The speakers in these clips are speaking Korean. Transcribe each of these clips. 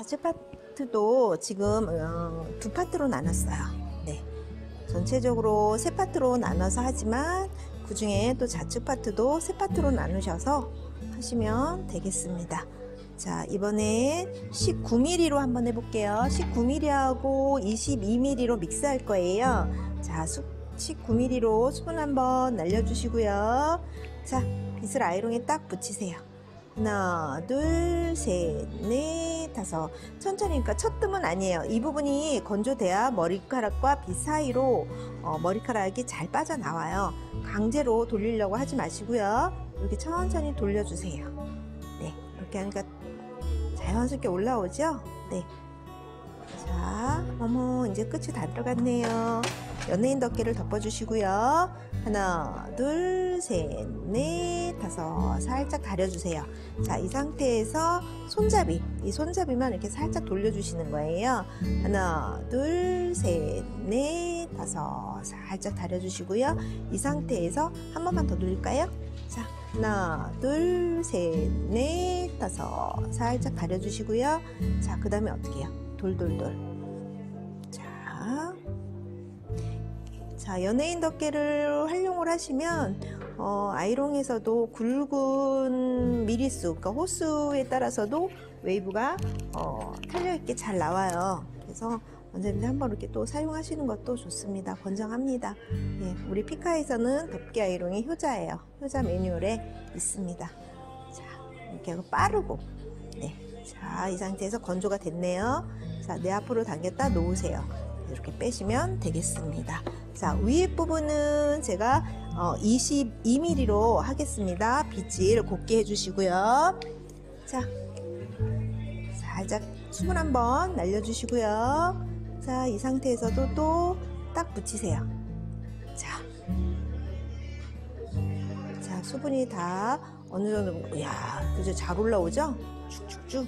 좌측 파트도 지금 어, 두 파트로 나눴어요. 네. 전체적으로 세 파트로 나눠서 하지만 그 중에 또 좌측 파트도 세 파트로 나누셔서 하시면 되겠습니다. 자, 이번엔 19mm로 한번 해볼게요. 19mm하고 22mm로 믹스할 거예요. 자, 19mm로 수분 한번 날려주시고요. 자, 빗을 아이롱에 딱 붙이세요. 하나, 둘, 셋, 넷, 다섯. 천천히, 그러니까 첫 뜸은 아니에요. 이 부분이 건조돼야 머리카락과 빗 사이로 어, 머리카락이 잘 빠져나와요. 강제로 돌리려고 하지 마시고요. 이렇게 천천히 돌려주세요. 네, 이렇게 하니까 자연스럽게 올라오죠? 네. 자, 어머, 이제 끝이 다 들어갔네요. 연예인 덮개를 덮어주시고요. 하나, 둘, 셋, 넷, 다섯. 살짝 다려주세요. 자, 이 상태에서 손잡이. 이 손잡이만 이렇게 살짝 돌려주시는 거예요. 하나, 둘, 셋, 넷, 다섯. 살짝 다려주시고요. 이 상태에서 한 번만 더 돌릴까요? 자, 하나, 둘, 셋, 넷, 다섯. 살짝 다려주시고요. 자, 그 다음에 어떻게 해요? 돌돌돌. 자, 자, 연예인 덮개를 활용을 하시면 어, 아이롱에서도 굵은 미리수, 그러니까 호수에 따라서도 웨이브가 어, 탄력 있게 잘 나와요. 그래서 원장님들 한번 이렇게 또 사용하시는 것도 좋습니다. 권장합니다. 예, 우리 피카에서는 덮개 아이롱이 효자예요. 효자 매뉴얼에 있습니다. 자, 이렇게 하고 빠르고, 네. 자, 이 상태에서 건조가 됐네요. 자, 내 앞으로 당겼다 놓으세요. 이렇게 빼시면 되겠습니다. 자, 위에 부분은 제가 어, 22mm로 하겠습니다. 빗질 곱게 해주시고요. 자, 살짝 수분 한번 날려주시고요. 자, 이 상태에서도 또 딱 붙이세요. 자, 자, 수분이 다 어느 정도, 이야, 그죠? 잘 올라오죠? 쭉쭉쭉.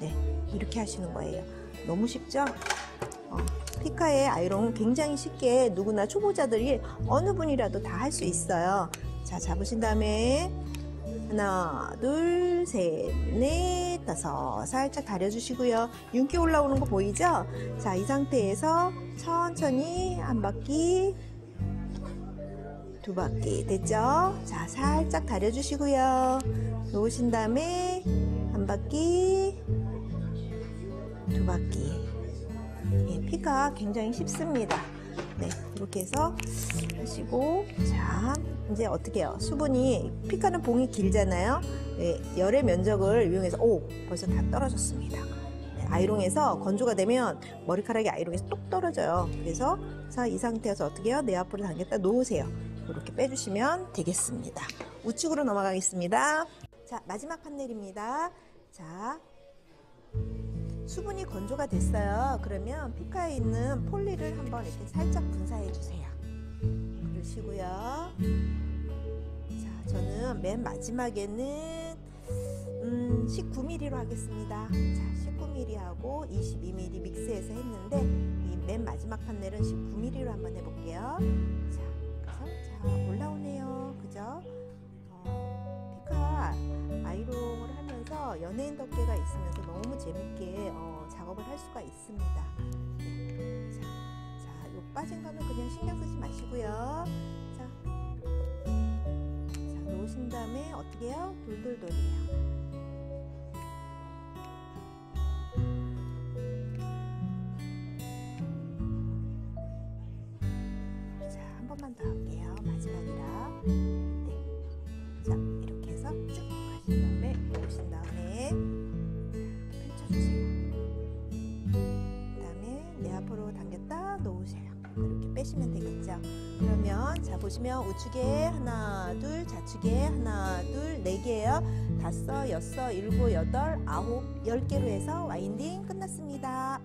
네, 이렇게 하시는 거예요. 너무 쉽죠? 어, 피카의 아이롱 굉장히 쉽게 누구나 초보자들이 어느 분이라도 다 할 수 있어요. 자, 잡으신 다음에 하나, 둘, 셋, 넷, 다섯. 살짝 다려주시고요. 윤기 올라오는 거 보이죠? 자, 이 상태에서 천천히 한 바퀴, 두 바퀴. 됐죠? 자, 살짝 다려주시고요. 놓으신 다음에 한 바퀴, 두 바퀴. 예, 피가 굉장히 쉽습니다. 네, 이렇게 해서 하시고, 자, 이제 어떻게 해요? 수분이, 피카는 봉이 길잖아요. 예, 열의 면적을 이용해서, 오, 벌써 다 떨어졌습니다. 네, 아이롱에서 건조가 되면 머리카락이 아이롱에서 똑 떨어져요. 그래서, 자, 이 상태에서 어떻게 해요? 내 앞으로 당겼다 놓으세요. 이렇게 빼주시면 되겠습니다. 우측으로 넘어가겠습니다. 자, 마지막 판넬입니다. 자, 수분이 건조가 됐어요. 그러면 피카에 있는 폴리를 한번 이렇게 살짝 분사해 주세요. 그러시고요. 자, 저는 맨 마지막에는 음, 19mm로 하겠습니다. 자, 19mm하고 22mm 믹스해서 했는데 이 맨 마지막 판넬은 19mm로 한번 해볼게요. 자, 그래서 자 올라오네요. 그죠? 어, 피카 연예인 덮개가 있으면서 너무 재밌게 어, 작업을 할 수가 있습니다. 네. 자, 자, 요 빠진 거는 그냥 신경 쓰지 마시고요. 자, 자 놓으신 다음에 어떻게 해요? 돌돌돌이에요. 놓으세요. 이렇게 빼시면 되겠죠. 그러면 자 보시면 우측에 하나, 둘, 좌측에 하나, 둘, 네 개예요. 다섯, 여섯, 일곱, 여덟, 아홉, 열 개로 해서 와인딩 끝났습니다.